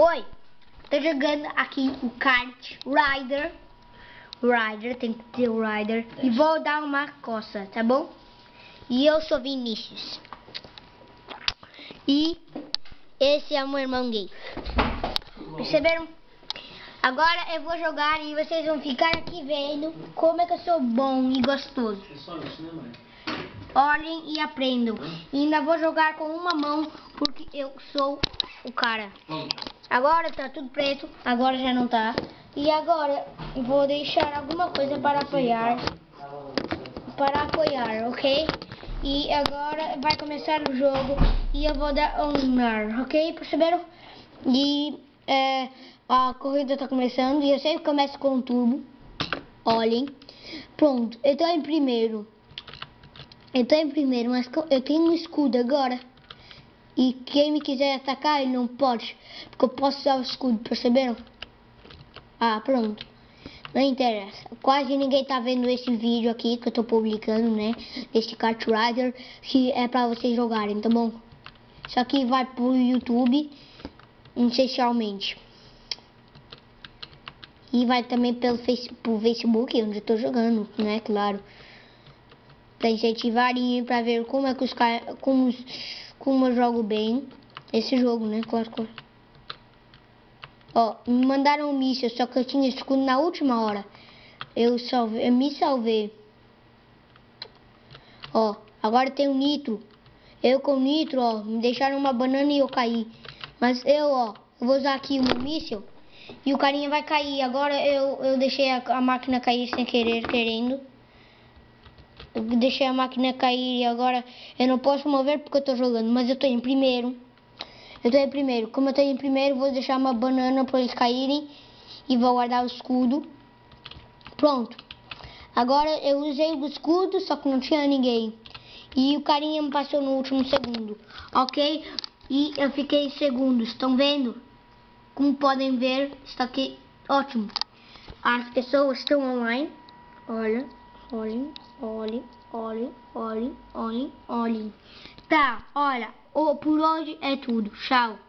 Oi, tô jogando aqui o Kart Rider. Rider, tem que ter o Rider. E vou dar uma coça, tá bom? E eu sou Vinícius. E esse é o meu irmão gay. Perceberam? Agora eu vou jogar e vocês vão ficar aqui vendo como é que eu sou bom e gostoso. É só isso, né, mãe? Olhem e aprendam. E ainda vou jogar com uma mão porque eu sou o cara. Agora tá tudo preto, agora já não tá. E agora vou deixar alguma coisa para apoiar. Para apoiar, ok? E agora vai começar o jogo e eu vou dar honor, ok? Perceberam? E é, a corrida tá começando e eu sempre começo com o turbo. Olhem. Pronto, eu tô em primeiro. Eu tô em primeiro, mas eu tenho um escudo agora. E quem me quiser atacar, ele não pode. Porque eu posso usar o escudo, perceberam? Ah, pronto. Não interessa. Quase ninguém tá vendo esse vídeo aqui que eu tô publicando, né? Desse Kart Rider, que é pra vocês jogarem, tá bom? Isso aqui vai pro YouTube, essencialmente. E vai também pelo face, pro Facebook, onde eu tô jogando, né? Claro. Pra incentivarem pra ver como é que os caras. Como, como eu jogo bem esse jogo, né? Claro, claro. Ó, me mandaram um míssil, só que eu tinha escudo na última hora. Eu, salve, eu me salvei. Ó, agora tem o nitro. Eu com nitro, ó, me deixaram uma banana e eu caí. Mas eu, ó, eu vou usar aqui o meu míssil e o carinha vai cair. Agora eu, eu deixei a, a máquina cair sem querer, querendo. Deixei a máquina cair e agora eu não posso mover porque eu tô jogando, mas eu tô em primeiro. Eu tô em primeiro. Como eu tô em primeiro, vou deixar uma banana para eles caírem e vou guardar o escudo. Pronto. Agora eu usei o escudo, só que não tinha ninguém. E o carinha me passou no último segundo, ok? E eu fiquei em segundo, estão vendo? Como podem ver, está aqui ótimo. As pessoas estão online. Olha, olhem, olhem, olhem, olhem, olhem, olhem. Tá, olha, por hoje é tudo. Tchau.